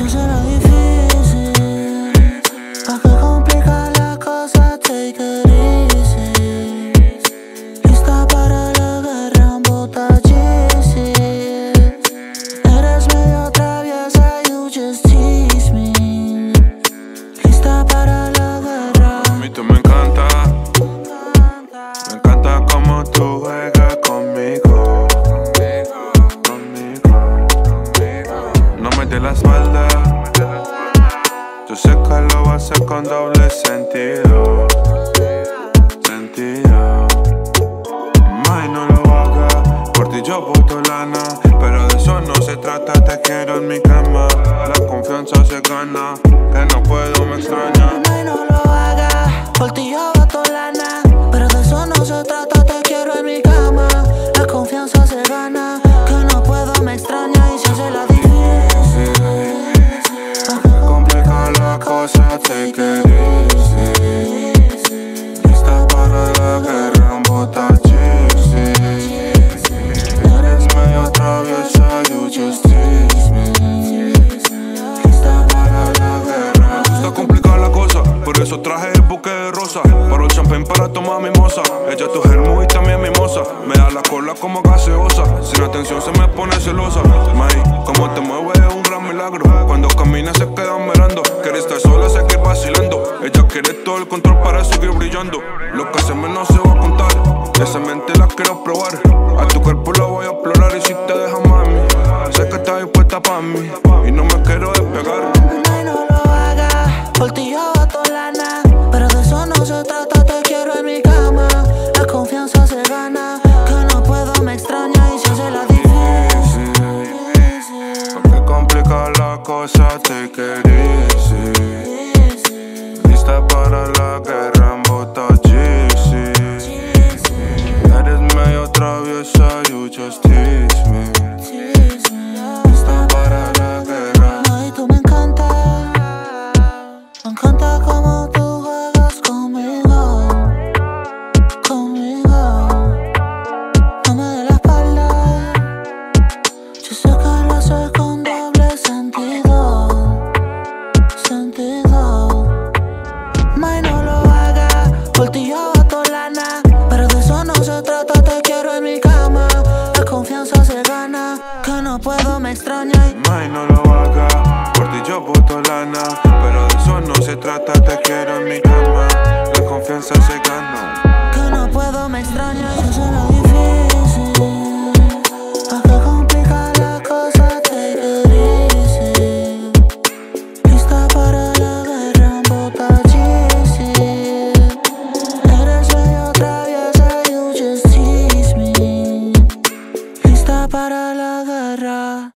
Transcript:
chosen espalda. Yo sé que lo hace con doble sentido. Sentido. May no lo haga, por ti yo boto lana. Pero de eso no se trata, te quiero en mi cama. La confianza se gana, que no puedo, me extraña. May no lo haga, por ti yo boto lana. Pero de eso no se trata, te quiero en mi cama. La confianza se gana. It easy. Lista para la guerra, un bota cheesy. Eres medio traviesa, you just tease me. Lista para la guerra. Está complicada la cosa, por eso traje el buque de rosa. Paro el champagne para tomar mimosa. Ella tu germo y también mimosa. Me da la cola como gaseosa. Sin atención se me pone celosa. May, como te mueves es Cuando camina se quedan mirando. Quiere estar sola, se queda vacilando. Ella quiere todo el control para seguir brillando. Lo que hacemos no se va a contar. Esa mente la quiero probar. A tu cuerpo la voy a explorar y si te deja mami. Sé que estás dispuesta para mí y no me quiero despegar. No, lo hagas, por ti yo lana. Pero de eso no se trata, te quiero en mi cama. La confianza se gana, cosa, take Sentido. May, no lo hagas. Por ti yo gasto lana. Pero de eso no se trata, te quiero en mi cama. La confianza se gana. Que no puedo, me extraña. May, no lo haga. Por ti yo voto lana. Pero de eso no se trata, te quiero en mi cama. La confianza para la guerra.